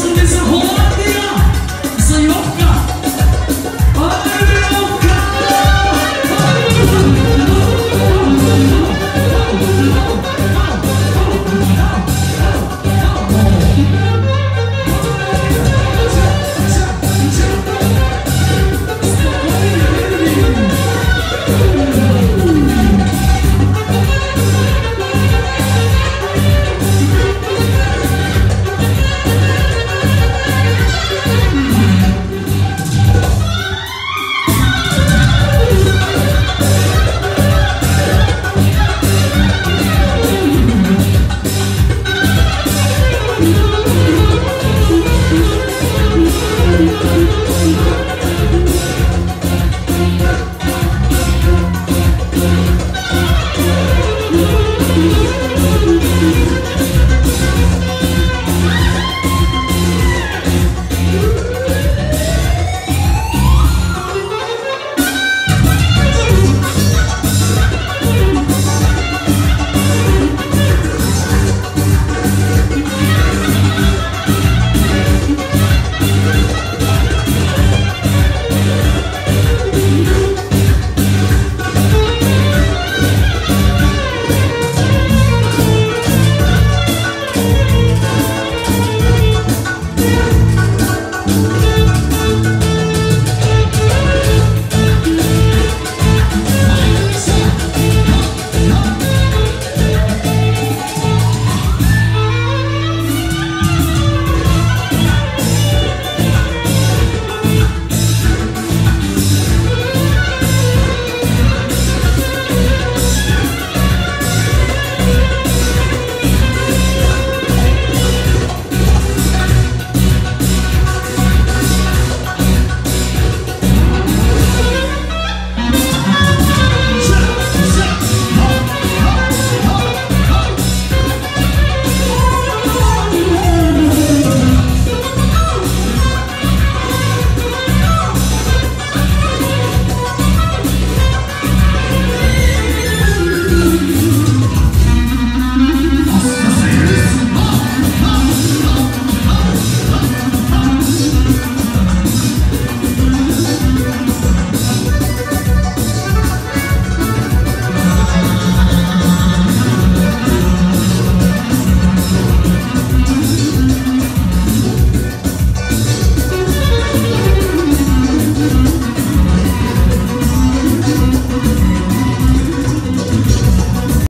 是你是活。